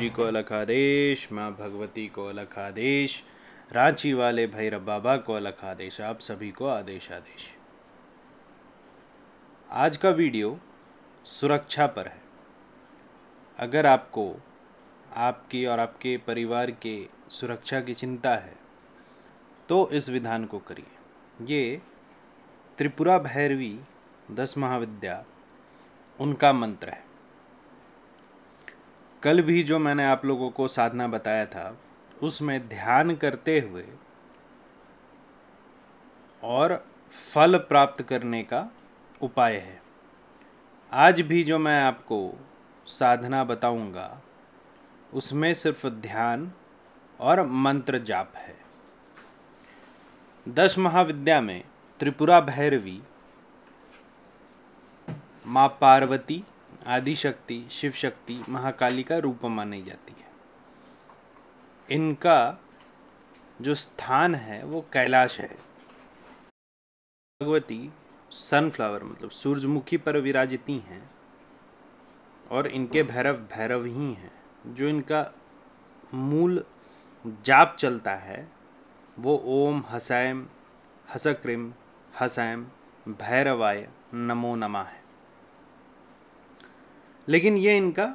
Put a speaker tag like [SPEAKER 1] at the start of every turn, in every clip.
[SPEAKER 1] जी को अलग आदेश माँ भगवती को अलग आदेश रांची वाले भैरव बाबा को अलग आदेश आप सभी को आदेश आदेश। आज का वीडियो सुरक्षा पर है। अगर आपको, आपकी और आपके परिवार के सुरक्षा की चिंता है तो इस विधान को करिए। ये त्रिपुरा भैरवी दस महाविद्या, उनका मंत्र है। कल भी जो मैंने आप लोगों को साधना बताया था, उसमें ध्यान करते हुए और फल प्राप्त करने का उपाय है। आज भी जो मैं आपको साधना बताऊँगा, उसमें सिर्फ़ ध्यान और मंत्र जाप है। दस महाविद्या में त्रिपुरा भैरवी, माँ पार्वती आदिशक्ति शिव शक्ति महाकाली का रूप मानी जाती है। इनका जो स्थान है, वो कैलाश है। भगवती सनफ्लावर मतलब सूरजमुखी पर विराजती हैं और इनके भैरव भैरव ही हैं। जो इनका मूल जाप चलता है, वो ओम हसैम, हसक्रिम, हसैम, भैरवाय, नमो नमः है। लेकिन ये इनका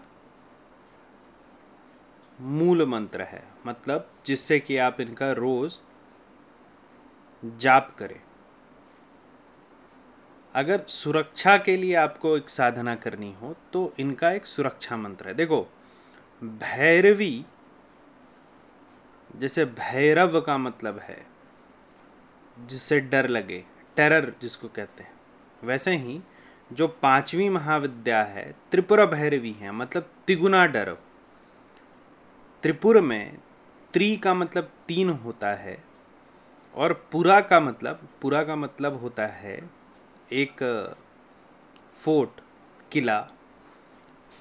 [SPEAKER 1] मूल मंत्र है मतलब जिससे कि आप इनका रोज जाप करें। अगर सुरक्षा के लिए आपको एक साधना करनी हो तो इनका एक सुरक्षा मंत्र है। देखो, भैरवी, जैसे भैरव का मतलब है, जिससे डर लगे टेरर जिसको कहते हैं, वैसे ही जो पांचवी महाविद्या है, त्रिपुरा भैरवी है मतलब तिगुना डरव त्रिपुर में त्रि का मतलब तीन होता है और पुरा का मतलब पुरा का मतलब होता है एक फोर्ट, किला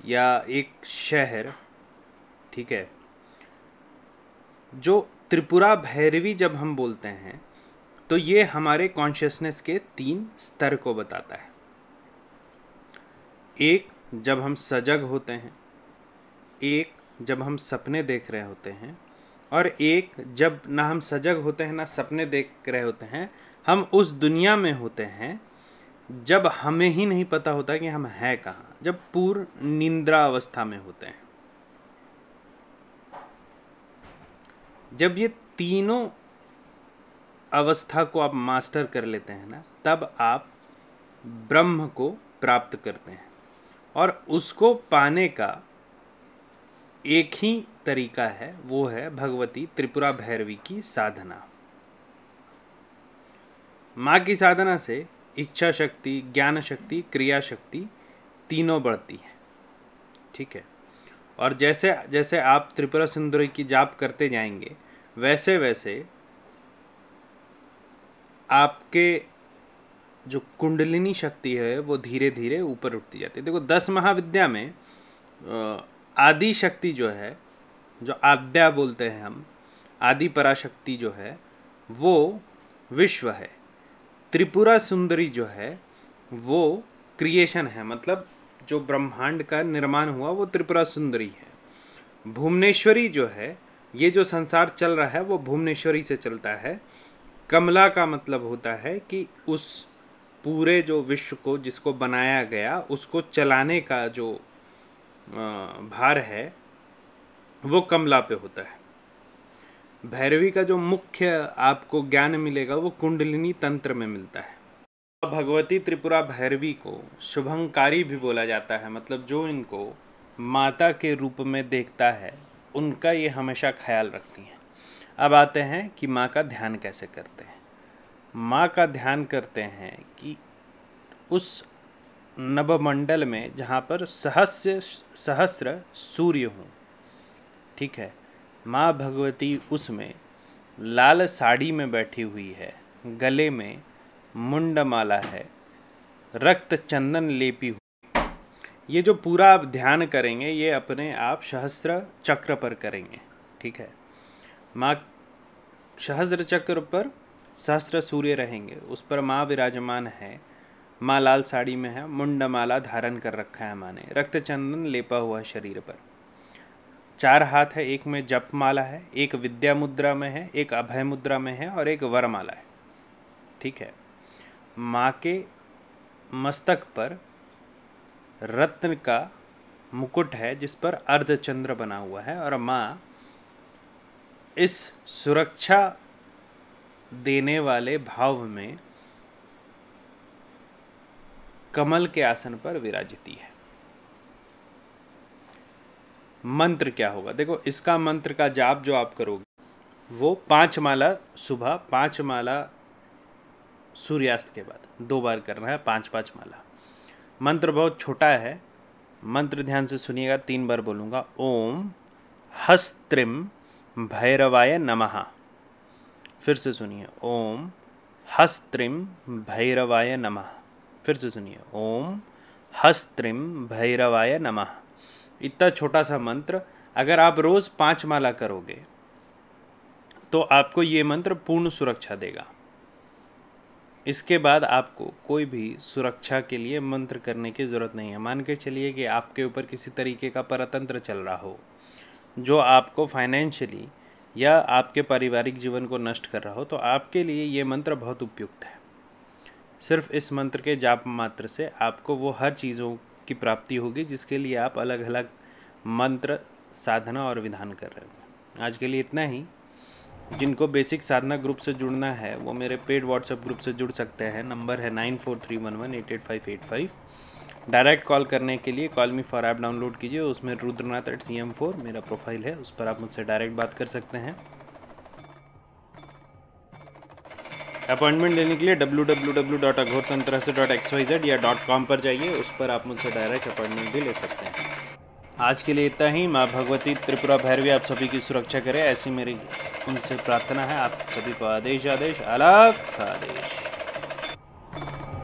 [SPEAKER 1] या एक शहर, ठीक है? जो त्रिपुरा भैरवी जब हम बोलते हैं तो ये हमारे कॉन्शियसनेस के तीन स्तर को बताता है। एक जब हम सजग होते हैं, एक जब हम सपने देख रहे होते हैं, और एक जब ना हम सजग होते हैं, ना सपने देख रहे होते हैं, हम उस दुनिया में होते हैं, जब हमें ही नहीं पता होता कि हम हैं कहाँ, जब पूर्ण निंद्रा अवस्था में होते हैं। जब ये तीनों अवस्था को आप मास्टर कर लेते हैं ना, तब आप ब्रह्म को प्राप्त करते हैं। और उसको पाने का एक ही तरीका है, वो है भगवती त्रिपुरा भैरवी की साधना। माँ की साधना से इच्छा शक्ति, ज्ञान शक्ति, क्रिया शक्ति तीनों बढ़ती है। ठीक है? और जैसे जैसे आप त्रिपुरा सुंदरी की जाप करते जाएँगे वैसे वैसे आपके जो कुंडलिनी शक्ति है, वो धीरे धीरे ऊपर उठती जाती है। देखो, दस महाविद्या में आदि शक्ति जो है, जो आद्या बोलते हैं हम, आदि पराशक्ति जो है, वो विश्व है। त्रिपुरा सुंदरी जो है, वो क्रिएशन है। मतलब जो ब्रह्मांड का निर्माण हुआ, वो त्रिपुरा सुंदरी है। भुवनेश्वरी जो है, ये जो संसार चल रहा है, वो भुवनेश्वरी से चलता है। कमला का मतलब होता है कि उस पूरे जो विश्व को, जिसको बनाया गया, उसको चलाने का जो भार है, वो कमला पे होता है। भैरवी का जो मुख्य आपको ज्ञान मिलेगा, वो कुंडलिनी तंत्र में मिलता है। भगवती त्रिपुरा भैरवी को शुभंकारी भी बोला जाता है मतलब जो इनको माता के रूप में देखता है, उनका ये हमेशा ख्याल रखती हैं। अब आते हैं कि माँ का ध्यान कैसे करते हैं। माँ का ध्यान करते हैं कि उस नवमंडल में जहाँ पर सहस्य, सहस्र सूर्य हों। ठीक है? माँ भगवती उसमें लाल साड़ी में बैठी हुई है, गले में मुंडमाला है, रक्त चंदन लेपी हुई ये जो पूरा आप ध्यान करेंगे, ये अपने आप सहस्र चक्र पर करेंगे। ठीक है? माँ सहस्र चक्र पर सहस्र सूर्य रहेंगे। उस पर माँ विराजमान है। माँ लाल साड़ी में है। मुंड माला धारण कर रखा है माँ ने। रक्त चंदन लेपा हुआ है शरीर पर। चार हाथ है। एक में जप माला है। एक विद्या मुद्रा में है। एक अभय मुद्रा में है और एक वरमाला है। ठीक है। माँ के मस्तक पर रत्न का मुकुट है, जिस पर अर्धचंद्र बना हुआ है और माँ इस सुरक्षा देने वाले भाव में कमल के आसन पर विराजिती है। मंत्र क्या होगा? देखो, इसका मंत्र का जाप जो आप करोगे, वो पाँच माला सुबह, पाँच माला सूर्यास्त के बाद, दो बार करना है, पाँच पाँच माला। मंत्र बहुत छोटा है, मंत्र ध्यान से सुनिएगा, तीन बार बोलूँगा, ओम हस्त्रिम भैरवाय नमः। फिर से सुनिए, ओम हस्त्रिम भैरवाय नमः। फिर से सुनिए, ओम हस्त्रिम भैरवाय नमः। इतना छोटा सा मंत्र, अगर आप रोज़ पाँच माला करोगे तो आपको ये मंत्र पूर्ण सुरक्षा देगा। इसके बाद आपको कोई भी सुरक्षा के लिए मंत्र करने की ज़रूरत नहीं है। मान के चलिए कि आपके ऊपर किसी तरीके का परतंत्र चल रहा हो, जो आपको फाइनेंशियली या आपके पारिवारिक जीवन को नष्ट कर रहा हो तो आपके लिए ये मंत्र बहुत उपयुक्त है। सिर्फ़ इस मंत्र के जाप मात्र से आपको वो हर चीज़ों की प्राप्ति होगी, जिसके लिए आप अलग अलग मंत्र, साधना और विधान कर रहे हो आज के लिए इतना ही। जिनको बेसिक साधना ग्रुप से जुड़ना है, वो मेरे पेड व्हाट्सएप ग्रुप से जुड़ सकते हैं। नंबर है nine four three one one eight eight five eight five. Direct call करने के लिए call me for app download कीजिए, उसमें Rudranath at C M four मेरा प्रोफ़ाइल है, उस पर आप मुझसे डायरेक्ट बात कर सकते हैं। अपॉइंटमेंट लेने के लिए W W W dot Aghortantra dot X Y Z या. डॉट कॉम पर जाइए, उस पर आप मुझसे डायरेक्ट अपॉइंटमेंट भी ले सकते हैं। आज के लिए इतना ही, माँ भगवती, त्रिपुरा भैरवी, आप सभी की सुरक्षा करें, ऐसी मेरी उनसे प्रार्थना है, आप सभी को आदेश आदेश, अलग आदेश।